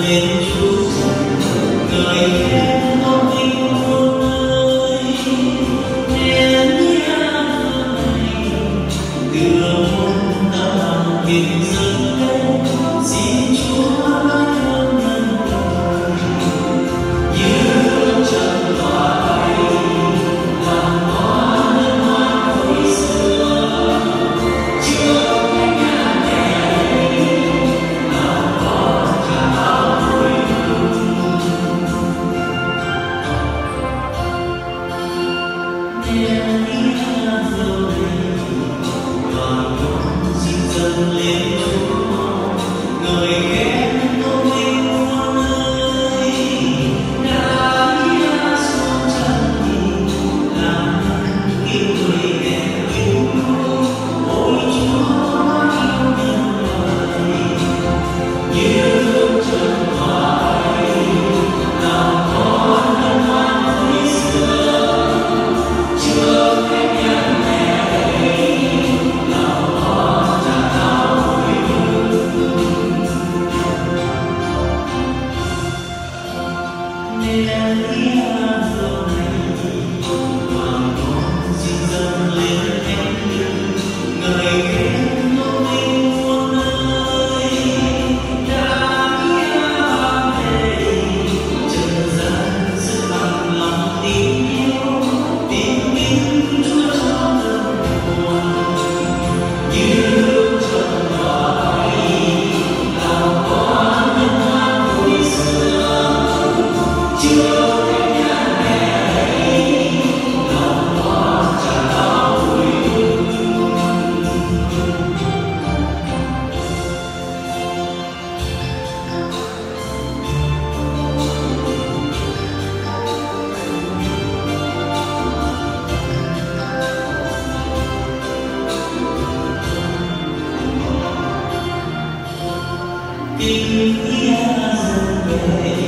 Amen. in Yeah, the 比翼双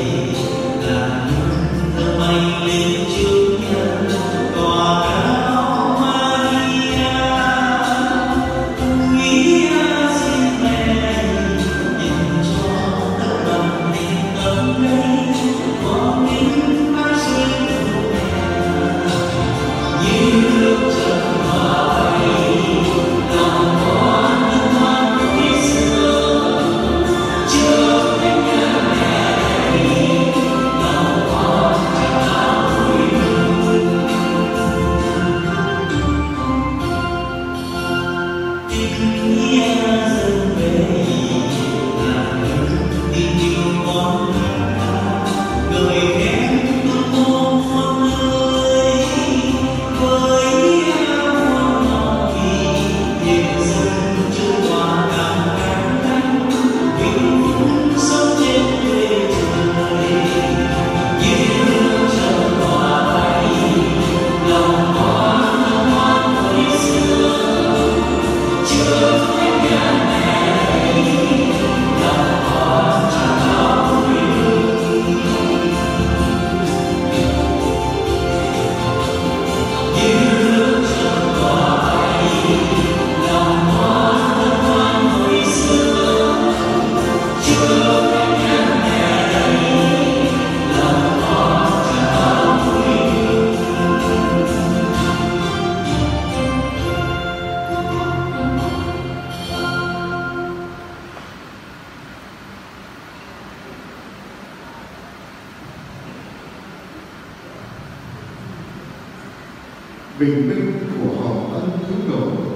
bình minh của hồng ân cứu độ